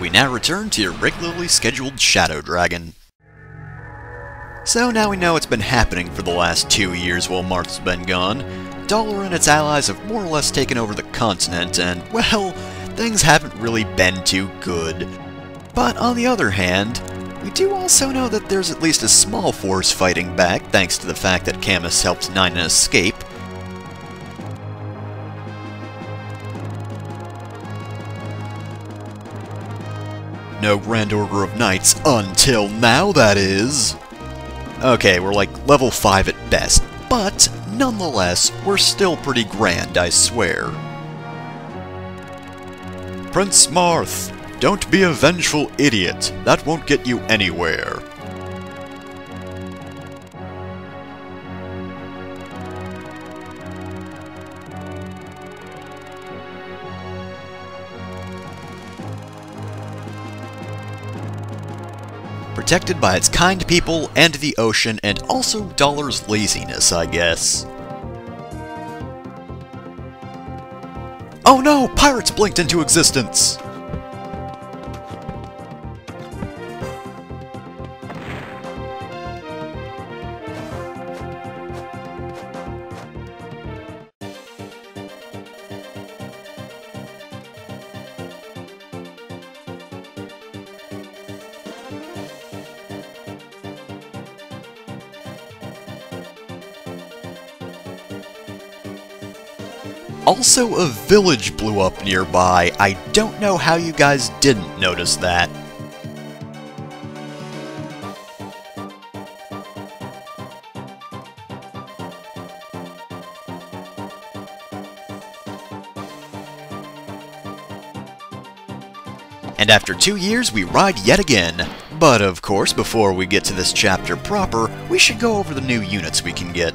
We now return to your regularly scheduled Shadow Dragon. So now we know what's been happening for the last two years while Marth's been gone. Dolhr and its allies have more or less taken over the continent, and, well, things haven't really been too good. But on the other hand, we do also know that there's at least a small force fighting back, thanks to the fact that Camus helped Nina escape. No Grand Order of Knights until now, that is. Okay, we're like level 5 at best, but nonetheless, we're still pretty grand, I swear. Prince Marth, don't be a vengeful idiot. That won't get you anywhere. Protected by its kind people and the ocean, and also Dolhr's laziness, I guess. Oh no! Pirates blinked into existence! Also, a village blew up nearby. I don't know how you guys didn't notice that. And after two years, we ride yet again. But of course, before we get to this chapter proper, we should go over the new units we can get.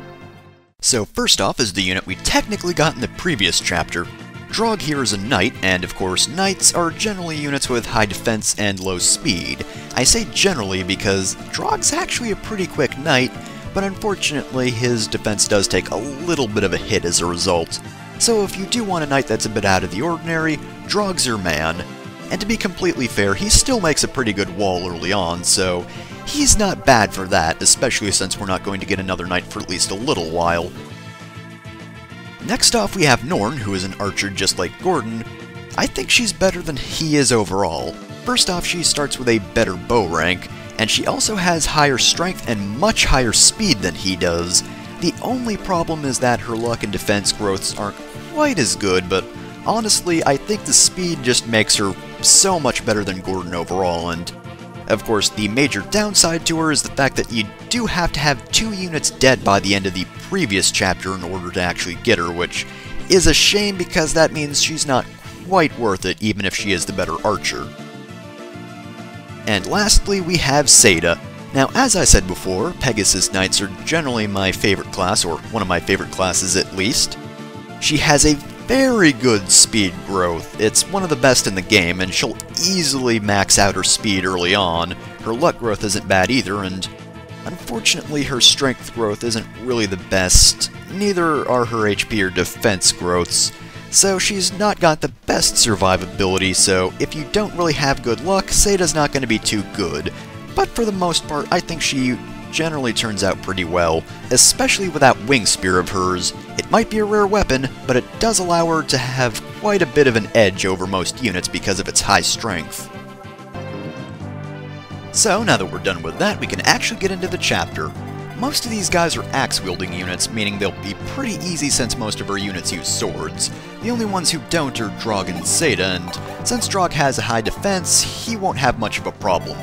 So first off is the unit we technically got in the previous chapter. Draug here is a knight, and of course knights are generally units with high defense and low speed. I say generally because Draug's actually a pretty quick knight, but unfortunately his defense does take a little bit of a hit as a result. So if you do want a knight that's a bit out of the ordinary, Draug's your man. And to be completely fair, he still makes a pretty good wall early on, so he's not bad for that, especially since we're not going to get another knight for at least a little while. Next off we have Norne, who is an archer just like Gordin. I think she's better than he is overall. First off, she starts with a better bow rank, and she also has higher strength and much higher speed than he does. The only problem is that her luck and defense growths aren't quite as good, but honestly, I think the speed just makes her so much better than Gordin overall, and of course, the major downside to her is the fact that you do have to have two units dead by the end of the previous chapter in order to actually get her, which is a shame because that means she's not quite worth it even if she is the better archer. And lastly, we have Caeda. Now, as I said before, Pegasus Knights are generally my favorite class, or one of my favorite classes at least. She has a very good speed growth. It's one of the best in the game, and she'll easily max out her speed early on. Her luck growth isn't bad either, and unfortunately her strength growth isn't really the best. Neither are her HP or defense growths. So she's not got the best survivability, so if you don't really have good luck, Caeda's not going to be too good. But for the most part, I think she generally turns out pretty well, especially with that wing spear of hers. It might be a rare weapon, but it does allow her to have quite a bit of an edge over most units because of its high strength. So, now that we're done with that, we can actually get into the chapter. Most of these guys are axe-wielding units, meaning they'll be pretty easy since most of our units use swords. The only ones who don't are Draug and Caeda, and since Draug has a high defense, he won't have much of a problem.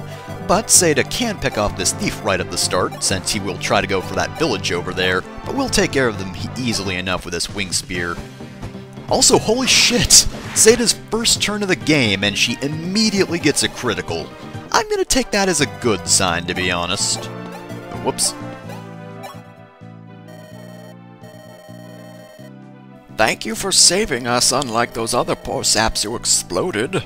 But Caeda can pick off this thief right at the start, since he will try to go for that village over there, but we'll take care of them easily enough with this wing spear. Also, holy shit! Caeda's first turn of the game, and she immediately gets a critical. I'm gonna take that as a good sign, to be honest. Whoops. Thank you for saving us, unlike those other poor saps who exploded.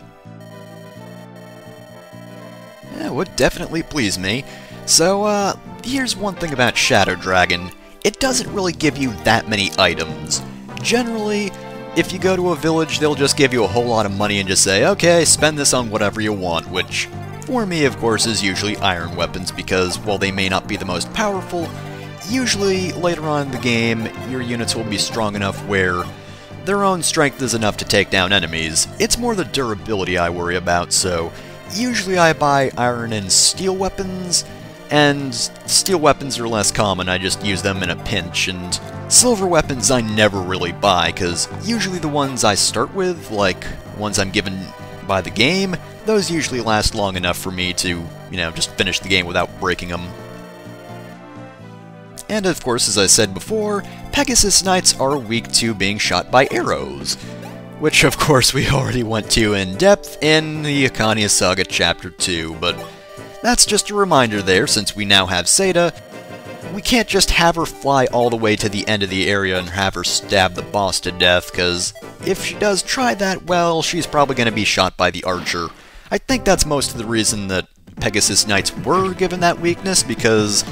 Yeah, would definitely please me. So, uh, here's one thing about Shadow Dragon. It doesn't really give you that many items. Generally, if you go to a village, they'll just give you a whole lot of money and just say, okay, spend this on whatever you want, which, for me, of course, is usually iron weapons, because while they may not be the most powerful, usually later on in the game, your units will be strong enough where their own strength is enough to take down enemies. It's more the durability I worry about, so usually I buy iron and steel weapons, and steel weapons are less common, I just use them in a pinch, and silver weapons I never really buy, because usually the ones I start with, like ones I'm given by the game, those usually last long enough for me to, you know, just finish the game without breaking them. And of course, as I said before, Pegasus Knights are weak to being shot by arrows. Which of course we already went to in depth in the Archanea Saga Chapter 2, but that's just a reminder there since we now have Caeda. We can't just have her fly all the way to the end of the area and have her stab the boss to death, because if she does try that, well, she's probably going to be shot by the archer. I think that's most of the reason that Pegasus Knights were given that weakness, because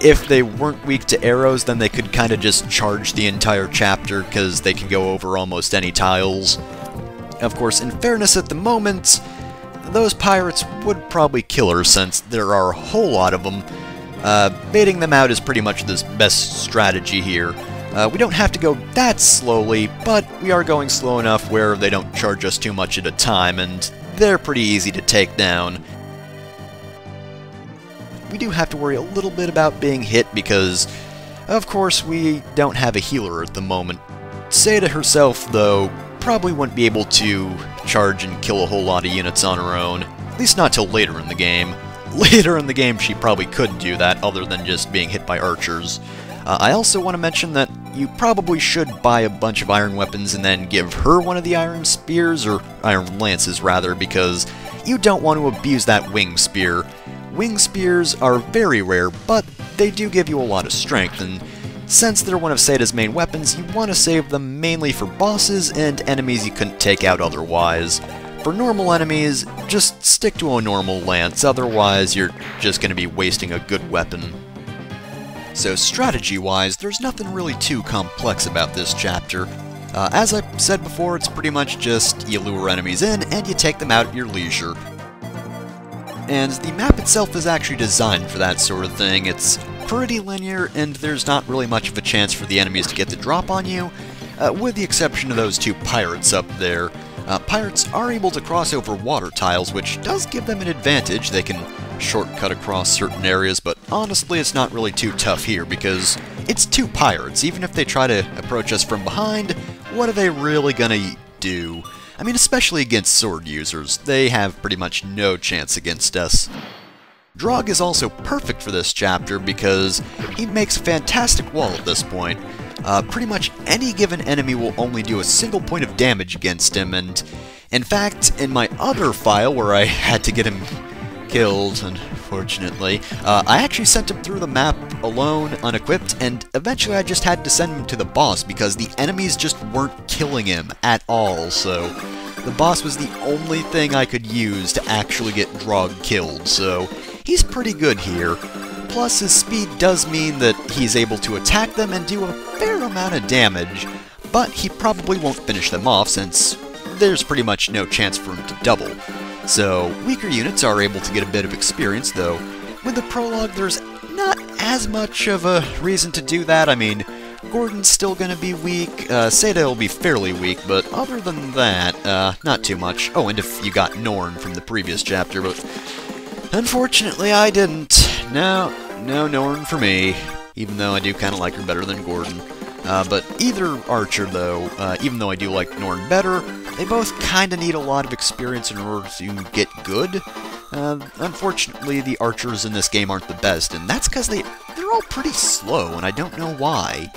if they weren't weak to arrows, then they could kind of just charge the entire chapter, because they can go over almost any tiles. Of course, in fairness at the moment, those pirates would probably kill her since there are a whole lot of them. Uh, baiting them out is pretty much the best strategy here. Uh, we don't have to go that slowly, but we are going slow enough where they don't charge us too much at a time, and they're pretty easy to take down. We do have to worry a little bit about being hit because, of course, we don't have a healer at the moment. Caeda herself, though, probably wouldn't be able to charge and kill a whole lot of units on her own, at least not till later in the game. Later in the game, she probably could do that, other than just being hit by archers. Uh, I also want to mention that you probably should buy a bunch of iron weapons and then give her one of the iron spears, or iron lances rather, because you don't want to abuse that wing spear. Wing spears are very rare, but they do give you a lot of strength, and since they're one of Caeda's main weapons, you want to save them mainly for bosses and enemies you couldn't take out otherwise. For normal enemies, just stick to a normal lance, otherwise you're just going to be wasting a good weapon. So strategy-wise, there's nothing really too complex about this chapter. Uh, as I said before, it's pretty much just you lure enemies in and you take them out at your leisure. And the map itself is actually designed for that sort of thing. It's pretty linear, and there's not really much of a chance for the enemies to get the drop on you, uh, with the exception of those two pirates up there. Uh, pirates are able to cross over water tiles, which does give them an advantage. They can shortcut across certain areas, but honestly it's not really too tough here because it's two pirates. Even if they try to approach us from behind, what are they really gonna do? I mean, especially against sword users, they have pretty much no chance against us. Draug is also perfect for this chapter because he makes a fantastic wall at this point. Uh, pretty much any given enemy will only do a single point of damage against him, and in fact, in my other file where I had to get him killed, unfortunately, uh, I actually sent him through the map alone, unequipped, and eventually I just had to send him to the boss because the enemies just weren't killing him at all, so the boss was the only thing I could use to actually get Draug killed, so he's pretty good here. Plus, his speed does mean that he's able to attack them and do a fair amount of damage, but he probably won't finish them off since there's pretty much no chance for him to double. So, weaker units are able to get a bit of experience, though with the prologue there's not as much of a reason to do that. I mean, Gordin's still going to be weak, uh, Caeda will be fairly weak, but other than that, uh, not too much. Oh, and if you got Norne from the previous chapter, but unfortunately I didn't. No, no Norne for me, even though I do kind of like her better than Gordin. Uh, but either archer, though, uh, even though I do like Norne better, they both kind of need a lot of experience in order to get good. Uh, unfortunately, the archers in this game aren't the best, and that's because they, they're all pretty slow, and I don't know why.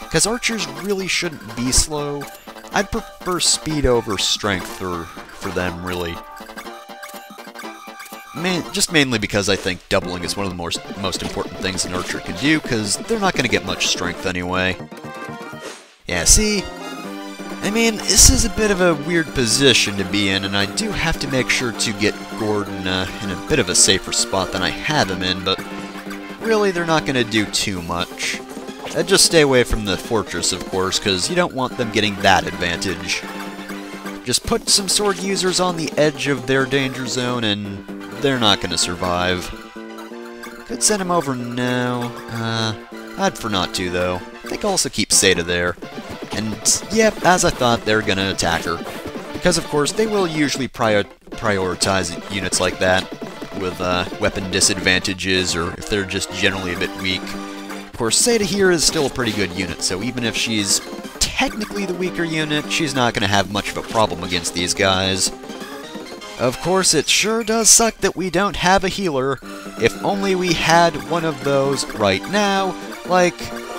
Because archers really shouldn't be slow. I'd prefer speed over strength for, for them, really. Main, just mainly because I think doubling is one of the most, most important things an archer can do, because they're not going to get much strength anyway. Yeah, see? I mean, this is a bit of a weird position to be in, and I do have to make sure to get Gordin uh, in a bit of a safer spot than I have him in, but really they're not going to do too much. Uh, just stay away from the fortress, of course, because you don't want them getting that advantage. Just put some sword users on the edge of their danger zone, and they're not going to survive. Could send him over now. Uh, I'd for not to, though. I think I'll also keep Caeda there. And, yep, as I thought, they're to attack her. Because, of course, they will usually prior prioritize units like that with uh, weapon disadvantages or if they're just generally a bit weak. Of course, Caeda here is still a pretty good unit, so even if she's technically the weaker unit, she's not to have much of a problem against these guys. Of course, it sure does suck that we don't have a healer. If only we had one of those right now, like,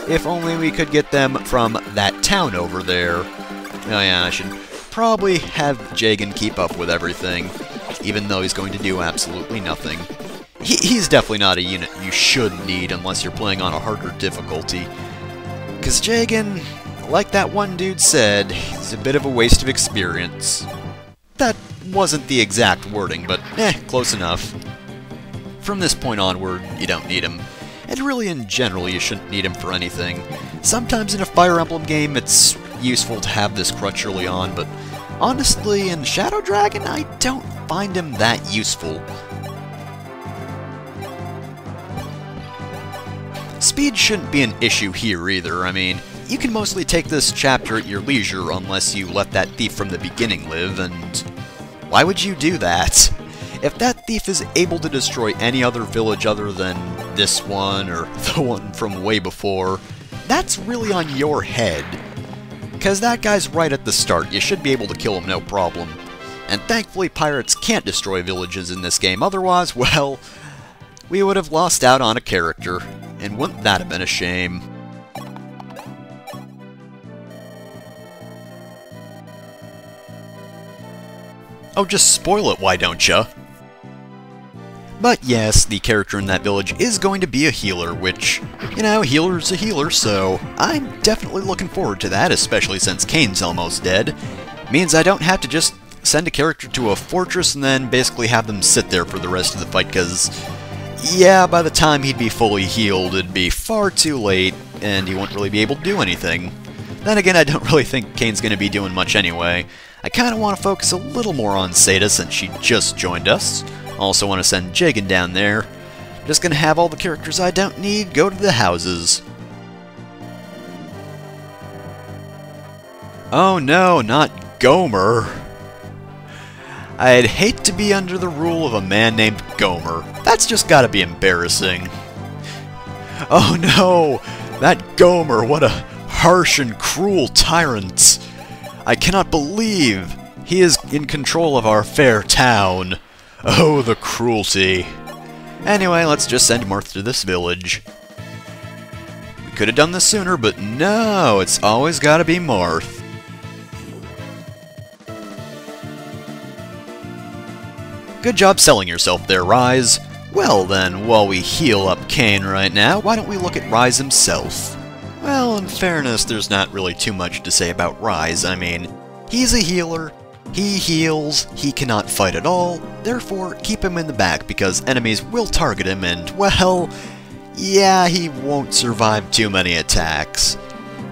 if only we could get them from that town over there. Oh yeah, I should probably have Jagen keep up with everything, even though he's going to do absolutely nothing. He, he's definitely not a unit you should need unless you're playing on a harder difficulty. Because Jagen, like that one dude said, he's a bit of a waste of experience. That wasn't the exact wording, but eh, close enough. From this point onward, you don't need him. And really, in general, you shouldn't need him for anything. Sometimes in a Fire Emblem game, it's useful to have this crutch early on, but honestly, in Shadow Dragon, I don't find him that useful. Speed shouldn't be an issue here either, I mean, you can mostly take this chapter at your leisure unless you let that thief from the beginning live, and why would you do that? If that thief is able to destroy any other village other than this one or the one from way before, that's really on your head. Because that guy's right at the start, you should be able to kill him no problem. And thankfully pirates can't destroy villages in this game, otherwise, well, we would have lost out on a character. And wouldn't that have been a shame? Oh, just spoil it, why don't ya? But yes, the character in that village is going to be a healer, which, you know, healer's a healer, so I'm definitely looking forward to that, especially since Cain's almost dead. means I don't have to just send a character to a fortress and then basically have them sit there for the rest of the fight, because, yeah, by the time he'd be fully healed, it'd be far too late, and he wouldn't really be able to do anything. Then again, I don't really think Cain's going to be doing much anyway. I kind of want to focus a little more on Caeda since she just joined us. Also want to send Jagen down there. Just gonna have all the characters I don't need go to the houses. Oh no, not Gomer. I'd hate to be under the rule of a man named Gomer. That's just gotta be embarrassing. Oh no! That Gomer, what a harsh and cruel tyrant! I cannot believe he is in control of our fair town. Oh, the cruelty. Anyway, let's just send Marth to this village. We could have done this sooner, but no, it's always gotta be Marth. Good job selling yourself there, Wrys. Well then, while we heal up Cain right now, why don't we look at Wrys himself? Well, in fairness, there's not really too much to say about Wrys. I mean, he's a healer, he heals, he cannot fight at all, therefore keep him in the back because enemies will target him and, well, yeah, he won't survive too many attacks.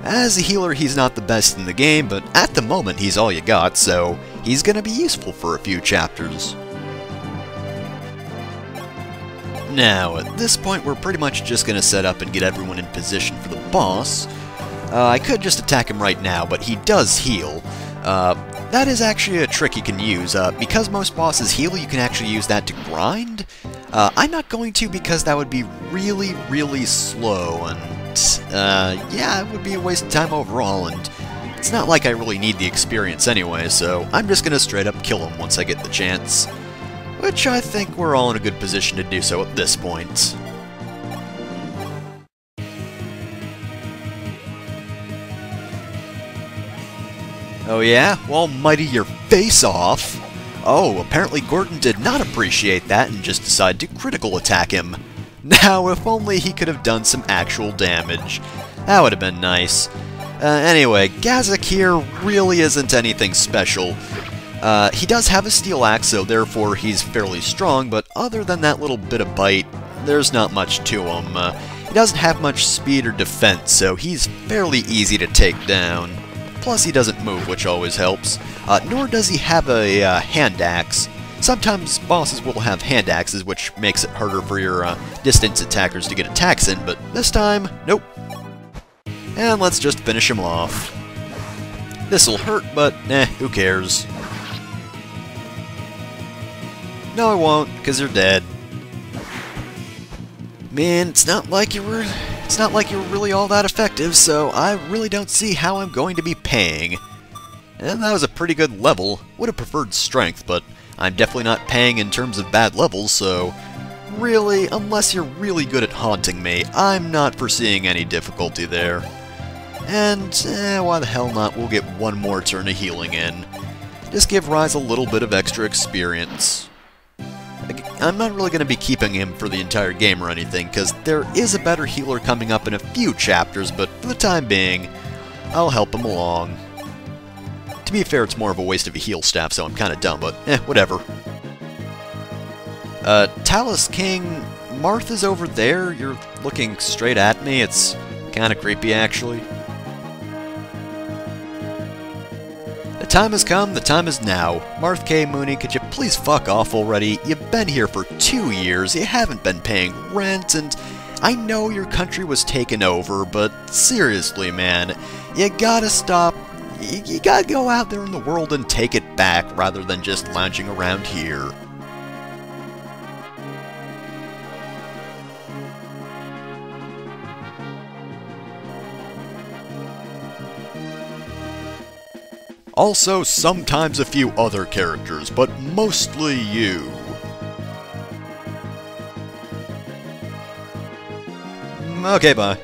As a healer, he's not the best in the game, but at the moment he's all you got, so he's gonna be useful for a few chapters. Now, at this point, we're pretty much just gonna set up and get everyone in position for the boss. Uh, I could just attack him right now, but he does heal. Uh, that is actually a trick you can use. Uh, because most bosses heal, you can actually use that to grind. Uh, I'm not going to because that would be really, really slow, and uh, yeah, it would be a waste of time overall, and it's not like I really need the experience anyway, so I'm just to straight up kill him once I get the chance. Which I think we're all in a good position to do so at this point. Oh yeah? Well, mighty your face off! Oh, apparently Gordin did not appreciate that and just decided to critical attack him. Now, if only he could have done some actual damage. That would have been nice. Uh, anyway, Gazzak here really isn't anything special. Uh, he does have a steel axe, so therefore he's fairly strong, but other than that little bit of bite, there's not much to him. Uh, He doesn't have much speed or defense, so he's fairly easy to take down. Plus, he doesn't move, which always helps. Uh, nor does he have a uh, hand axe. Sometimes bosses will have hand axes, which makes it harder for your uh, distance attackers to get attacks in, but this time, nope. And let's just finish him off. This'll hurt, but eh, who cares. No, I won't, because they're dead. Man, it's not like you were it's not like you're really all that effective, so I really don't see how I'm going to be paying. And that was a pretty good level. Would have preferred strength, but I'm definitely not paying in terms of bad levels, so really, unless you're really good at haunting me, I'm not foreseeing any difficulty there. And, eh, why the hell not, we'll get one more turn of healing in. Just give Wrys a little bit of extra experience. I'm not really going to be keeping him for the entire game or anything, because there is a better healer coming up in a few chapters, but for the time being, I'll help him along. To be fair, it's more of a waste of a heal staff, so I'm kind of dumb, but eh, whatever. Uh, Talys King, Martha's over there. You're looking straight at me. It's kind of creepy, actually. Time has come, the time is now. Marth K. Mooney, could you please fuck off already? You've been here for two years, you haven't been paying rent, and I know your country was taken over, but seriously, man, you gotta stop. You, you gotta go out there in the world and take it back rather than just lounging around here. Also, sometimes a few other characters, but mostly you. Okay, bye.